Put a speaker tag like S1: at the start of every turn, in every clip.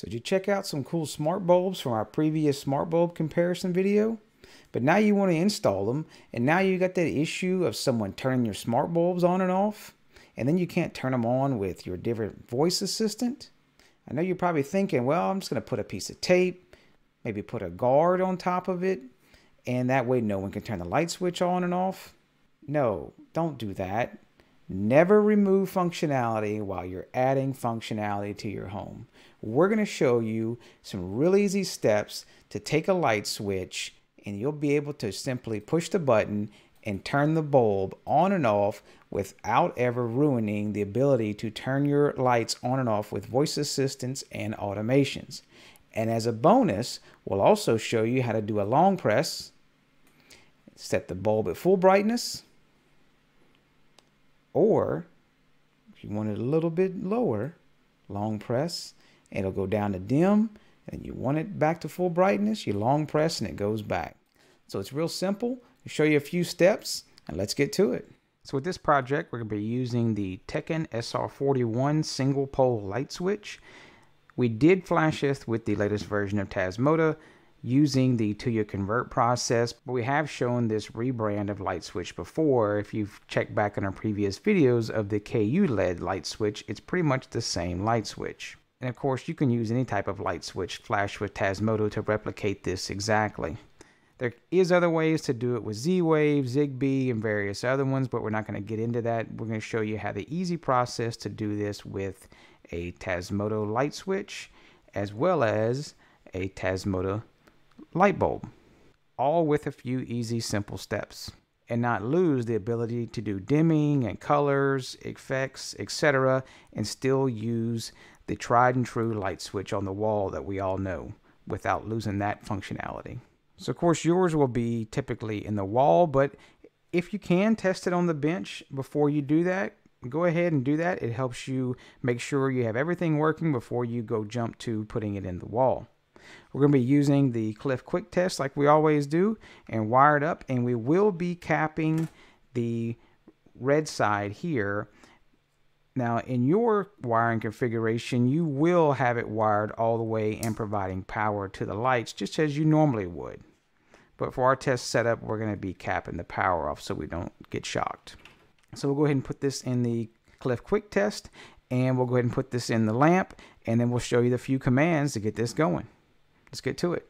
S1: So did you check out some cool smart bulbs from our previous smart bulb comparison video? But now you want to install them, and now you got that issue of someone turning your smart bulbs on and off, and then you can't turn them on with your different voice assistant. I know you're probably thinking, well, I'm just going to put a piece of tape, maybe put a guard on top of it, and that way no one can turn the light switch on and off. No, don't do that. Never remove functionality while you're adding functionality to your home. We're going to show you some really easy steps to take a light switch and you'll be able to simply push the button and turn the bulb on and off without ever ruining the ability to turn your lights on and off with voice assistants and automations. And as a bonus, we'll also show you how to do a long press, set the bulb at full brightness, or if you want it a little bit lower, long press, it'll go down to dim, and you want it back to full brightness, you long press and it goes back. So it's real simple. I'll show you a few steps and let's get to it. So with this project, we're going to be using the Teckin SR41 single pole light switch. We did flash this with the latest version of Tasmota, using the Tuya convert process, but we have shown this rebrand of light switch before. If you've checked back on our previous videos of the KU LED light switch, it's pretty much the same light switch. And of course, you can use any type of light switch flash with Tasmota to replicate this exactly. There is other ways to do it with Z-Wave, Zigbee, and various other ones, but we're not going to get into that. We're going to show you how the easy process to do this with a Tasmota light switch, as well as a Tasmota light bulb, all with a few easy, simple steps, and not lose the ability to do dimming and colors, effects, etc., and still use the tried and true light switch on the wall that we all know without losing that functionality. So of course yours will be typically in the wall, but if you can test it on the bench before you do that, go ahead and do that. It helps you make sure you have everything working before you go jump to putting it in the wall. We're going to be using the Cliff Quick Test like we always do and wire it up and we will be capping the red side here. Now in your wiring configuration you will have it wired all the way and providing power to the lights just as you normally would. But for our test setup we're going to be capping the power off so we don't get shocked. So we'll go ahead and put this in the Cliff Quick Test and we'll go ahead and put this in the lamp and then we'll show you the few commands to get this going. Let's get to it.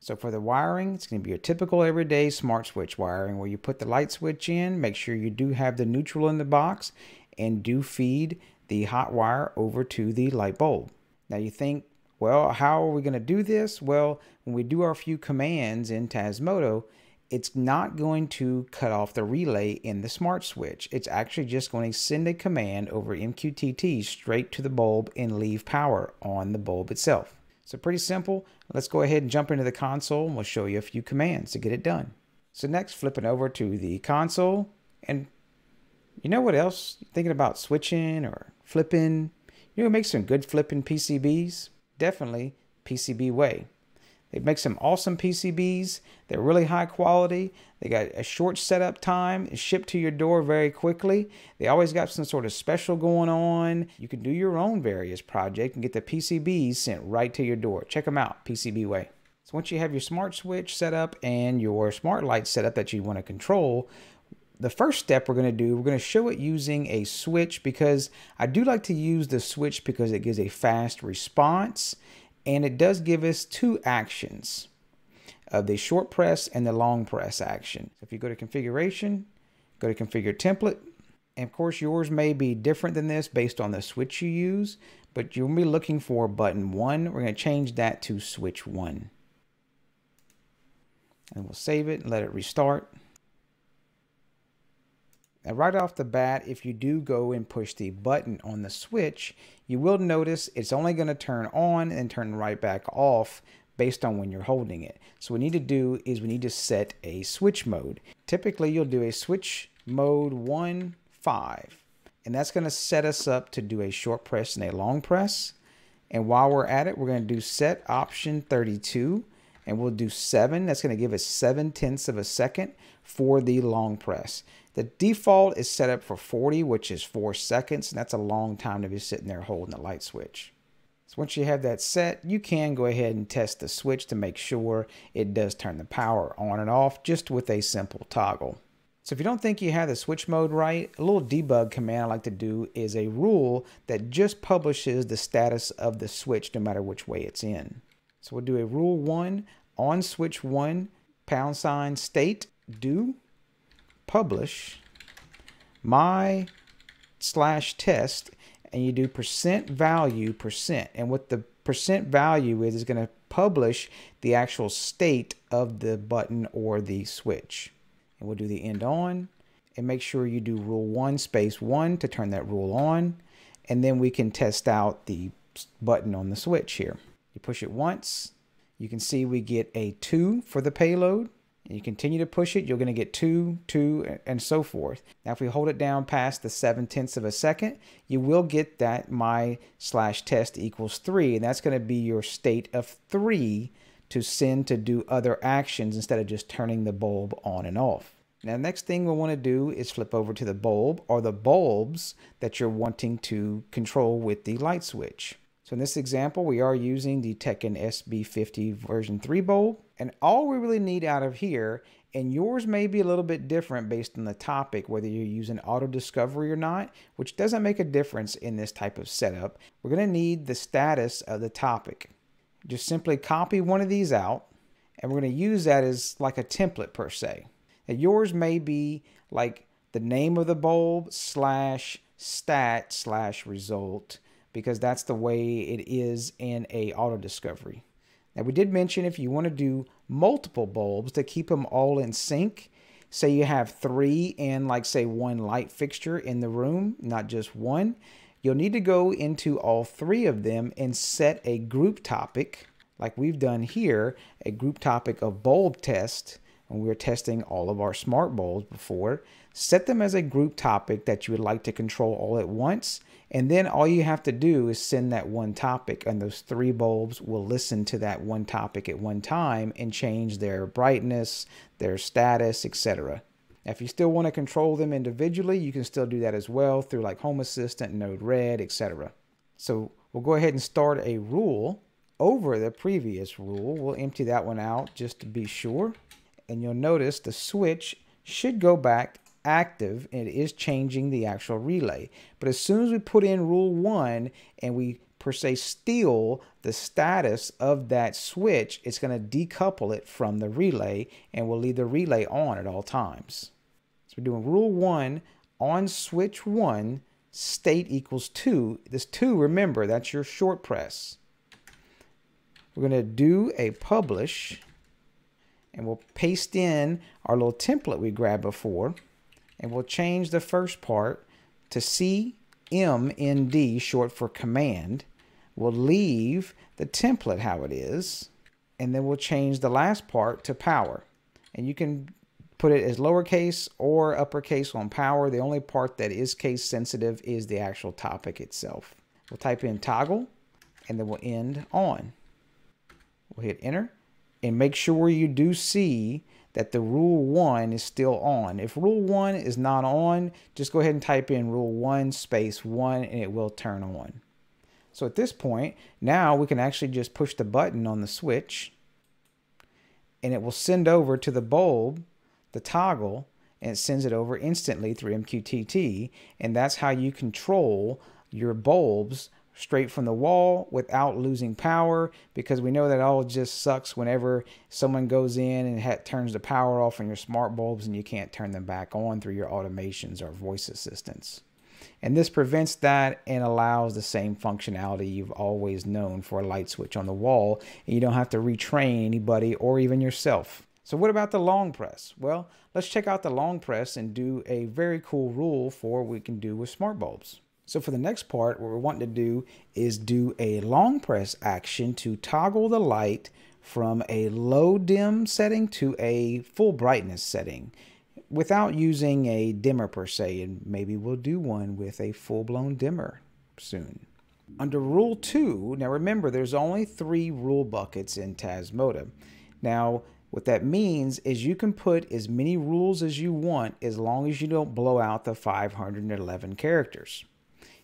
S1: So for the wiring, it's going to be your typical everyday smart switch wiring where you put the light switch in, make sure you do have the neutral in the box, and do feed the hot wire over to the light bulb. Now you think, well, how are we going to do this? Well, when we do our few commands in Tasmota, it's not going to cut off the relay in the smart switch. It's actually just going to send a command over MQTT straight to the bulb and leave power on the bulb itself. So pretty simple. Let's go ahead and jump into the console and we'll show you a few commands to get it done. So next, flipping over to the console and you know what else? Thinking about switching or flipping? You know, make some good flipping PCBs? Definitely PCBWay. They make some awesome PCBs. They're really high quality. They got a short setup time, It's shipped to your door very quickly. They always got some sort of special going on. You can do your own various project and get the PCBs sent right to your door. Check them out, PCBWay. So once you have your smart switch set up and your smart light set up that you want to control, the first step we're going to do, we're going to show it using a switch because I do like to use the switch because it gives a fast response and it does give us two actions of the short press and the long press action. So if you go to configuration, go to configure template, and of course yours may be different than this based on the switch you use, but you'll be looking for button one. We're going to change that to switch one. And we'll save it and let it restart. Now right off the bat, if you do go and push the button on the switch, you will notice it's only going to turn on and turn right back off based on when you're holding it. So what we need to do is we need to set a switch mode. Typically you'll do a switch mode 1, 5. And that's going to set us up to do a short press and a long press. And while we're at it, we're going to do set option 32 and we'll do 7. That's going to give us 7 tenths of a second for the long press. The default is set up for 40, which is four seconds, and that's a long time to be sitting there holding the light switch. So once you have that set, you can go ahead and test the switch to make sure it does turn the power on and off just with a simple toggle. So if you don't think you have the switch mode right, a little debug command I like to do is a rule that just publishes the status of the switch no matter which way it's in. So we'll do a rule one on switch one, pound sign state do publish my slash test and you do percent value percent. And what the percent value is is going to publish the actual state of the button or the switch. And we'll do the end on and make sure you do rule one space one to turn that rule on. And then we can test out the button on the switch here. You push it once. You can see we get a two for the payload and you continue to push it you're going to get two two and so forth now if we hold it down past the seven tenths of a second you will get that my slash test equals three and that's going to be your state of three to send to do other actions instead of just turning the bulb on and off. Now, next thing we want to do is flip over to the bulb or the bulbs that you're wanting to control with the light switch. So in this example, we are using the Teckin SB50 version 3 bulb. And all we really need out of here, and yours may be a little bit different based on the topic, whether you're using auto discovery or not, which doesn't make a difference in this type of setup. We're going to need the status of the topic just simply copy one of these out and we're going to use that as like a template per se. Now yours may be like the name of the bulb slash stat slash result because that's the way it is in a auto discovery. Now we did mention if you want to do multiple bulbs to keep them all in sync, say you have three and like say one light fixture in the room, not just one, You'll need to go into all three of them and set a group topic, like we've done here, a group topic of bulb test, and we were testing all of our smart bulbs before. Set them as a group topic that you would like to control all at once, and then all you have to do is send that one topic, and those three bulbs will listen to that one topic at one time and change their brightness, their status, etc. If you still want to control them individually, you can still do that as well through like Home Assistant, Node Red, etc. So we'll go ahead and start a rule over the previous rule. We'll empty that one out just to be sure. And you'll notice the switch should go back active and it is changing the actual relay. But as soon as we put in rule one and we per se steal the status of that switch, it's going to decouple it from the relay and we'll leave the relay on at all times. So we're doing rule one on switch one, state equals two. This two, remember, that's your short press. We're going to do a publish and we'll paste in our little template we grabbed before and we'll change the first part to CMND, short for command. We'll leave the template how it is and then we'll change the last part to power. And you can put it as lowercase or uppercase on power. The only part that is case sensitive is the actual topic itself. We'll type in toggle and then we'll end on. We'll hit enter and make sure you do see that the rule one is still on. If rule one is not on, just go ahead and type in rule one space one and it will turn on. So at this point, now we can actually just push the button on the switch and it will send over to the bulb the toggle and it sends it over instantly through MQTT. And that's how you control your bulbs straight from the wall without losing power because we know that all just sucks whenever someone goes in and turns the power off on your smart bulbs and you can't turn them back on through your automations or voice assistants. And this prevents that and allows the same functionality you've always known for a light switch on the wall. And you don't have to retrain anybody or even yourself. So what about the long press? Well, let's check out the long press and do a very cool rule for what we can do with smart bulbs. So for the next part, what we're wanting to do is do a long press action to toggle the light from a low dim setting to a full brightness setting without using a dimmer per se. And maybe we'll do one with a full blown dimmer soon. Under rule two, now remember there's only three rule buckets in Tasmota. Now, What that means is you can put as many rules as you want as long as you don't blow out the 511 characters.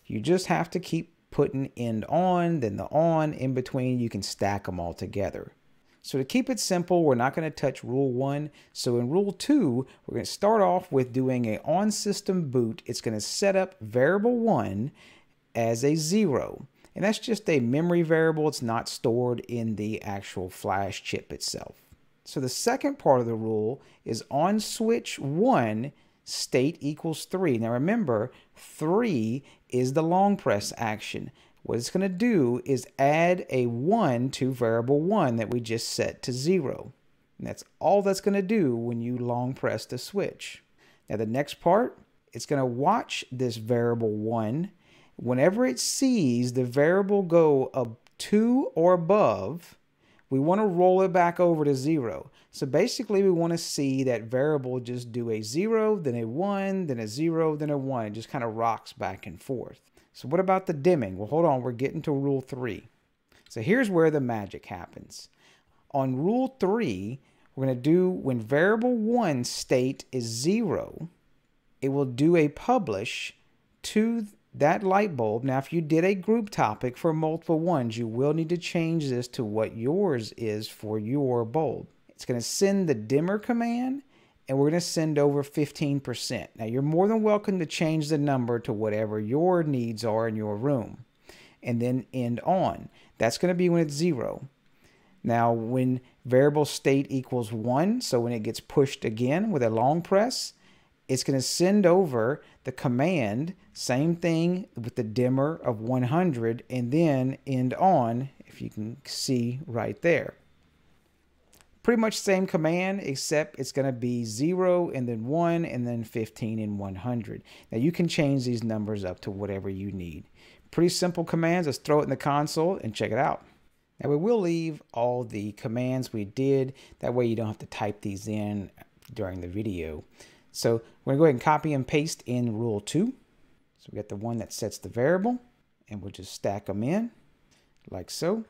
S1: You just have to keep putting end on, then the on in between, you can stack them all together. So to keep it simple, we're not going to touch rule one. So in rule two, we're going to start off with doing a on system boot. It's going to set up variable one as a zero. And that's just a memory variable. It's not stored in the actual flash chip itself. So the second part of the rule is on switch 1, state equals 3. Now remember, 3 is the long press action. What it's going to do is add a 1 to variable 1 that we just set to 0. And that's all that's going to do when you long press the switch. Now the next part, it's going to watch this variable 1. Whenever it sees the variable go up 2 or above, we want to roll it back over to zero. So basically we want to see that variable just do a zero, then a one, then a zero, then a one. It just kind of rocks back and forth. So what about the dimming? Well, hold on, we're getting to rule three. So here's where the magic happens. On rule three, we're going to do when variable one state is zero, it will do a publish to that light bulb, now if you did a group topic for multiple ones, you will need to change this to what yours is for your bulb. It's going to send the dimmer command and we're going to send over 15%. Now you're more than welcome to change the number to whatever your needs are in your room and then end on. That's going to be when it's zero. Now when variable state equals one, so when it gets pushed again with a long press, it's going to send over the command, same thing with the dimmer of 100, and then end on, if you can see right there. Pretty much same command, except it's going to be 0 and then 1 and then 15 and 100. Now you can change these numbers up to whatever you need. Pretty simple commands. Let's throw it in the console and check it out. Now we will leave all the commands we did. That way you don't have to type these in during the video. So we're going to go ahead and copy and paste in rule 2. So we got the one that sets the variable, and we'll just stack them in like so.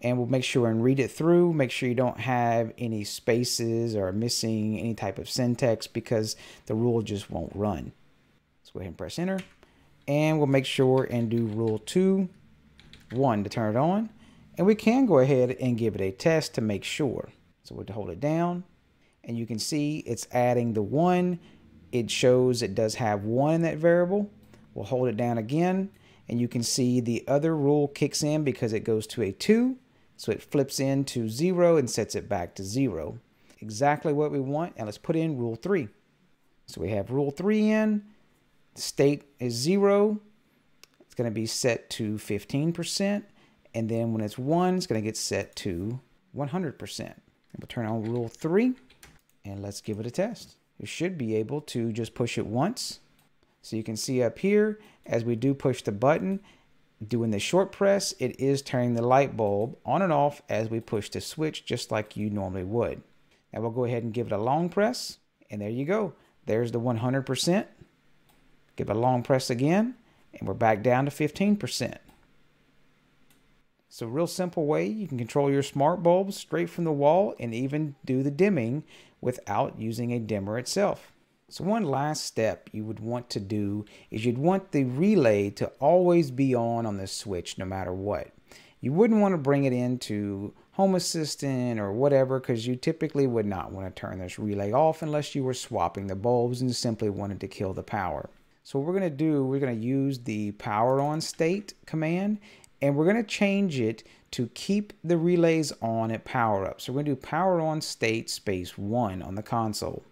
S1: And we'll make sure and read it through. Make sure you don't have any spaces or missing any type of syntax because the rule just won't run. Let's go ahead and press enter. And we'll make sure and do rule 2, 1 to turn it on. And we can go ahead and give it a test to make sure. So we'll hold it down and you can see it's adding the one. It shows it does have one in that variable. We'll hold it down again and you can see the other rule kicks in because it goes to a two. So it flips into zero and sets it back to zero. Exactly what we want. And let's put in rule three. So we have rule three in, state is zero. It's going to be set to 15%. And then when it's one, it's going to get set to 100%. And we'll turn on rule three and let's give it a test. You should be able to just push it once. So you can see up here, as we do push the button, doing the short press, it is turning the light bulb on and off as we push the switch, just like you normally would. Now we'll go ahead and give it a long press, and there you go. There's the 100%. Give it a long press again, and we're back down to 15%. So real simple way you can control your smart bulbs straight from the wall and even do the dimming without using a dimmer itself. So one last step you would want to do is you'd want the relay to always be on on the switch no matter what. You wouldn't want to bring it into Home Assistant or whatever because you typically would not want to turn this relay off unless you were swapping the bulbs and simply wanted to kill the power. So what we're going to do, we're going to use the power on state command and we're going to change it to keep the relays on at power up. So we're going to do power on state space one on the console.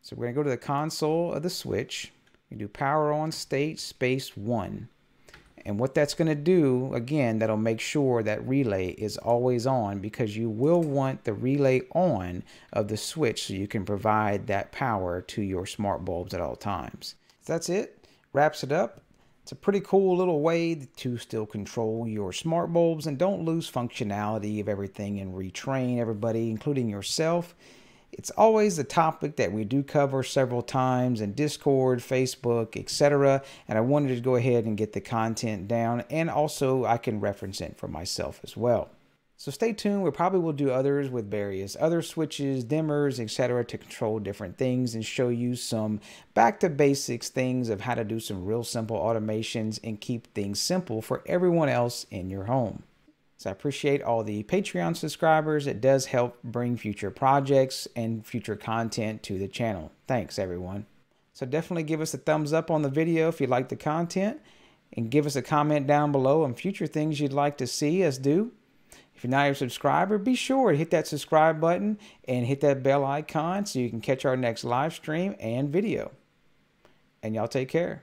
S1: So we're going to go to the console of the switch. We do power on state space one. And what that's going to do, again, that'll make sure that relay is always on because you will want the relay on of the switch so you can provide that power to your smart bulbs at all times. So that's it. Wraps it up. It's a pretty cool little way to still control your smart bulbs and don't lose functionality of everything and retrain everybody, including yourself. It's always a topic that we do cover several times in Discord, Facebook, etc. And I wanted to go ahead and get the content down and also I can reference it for myself as well. So stay tuned. We probably will do others with various other switches, dimmers, etc. to control different things and show you some back to basics things of how to do some real simple automations and keep things simple for everyone else in your home. So I appreciate all the Patreon subscribers. It does help bring future projects and future content to the channel. Thanks everyone. So definitely give us a thumbs up on the video if you like the content and give us a comment down below on future things you'd like to see us do. If you're not a subscriber, be sure to hit that subscribe button and hit that bell icon so you can catch our next live stream and video. And y'all take care.